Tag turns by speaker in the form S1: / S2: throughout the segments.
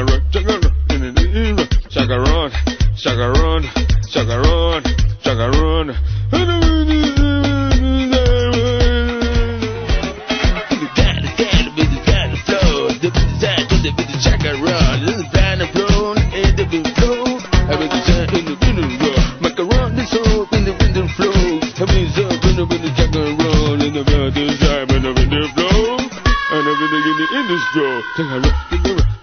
S1: Chaccaron, chaccaron, chaccaron, chaccaron, chaccaron, chaccaron. Take a look, take a look.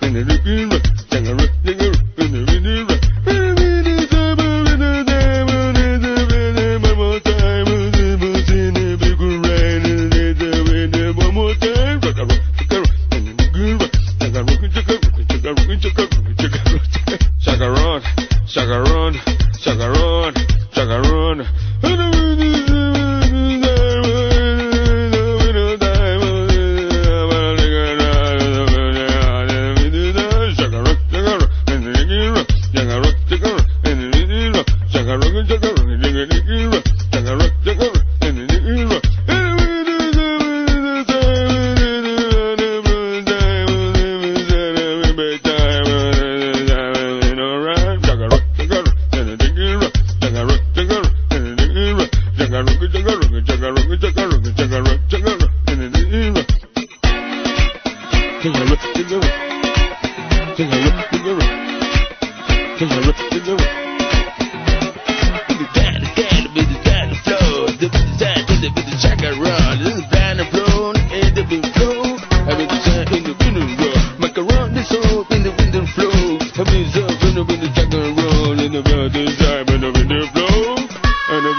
S1: Chaccaron, chaccaron, chaccaron, chaccaron. Take a look, take a look, take a look, take a look.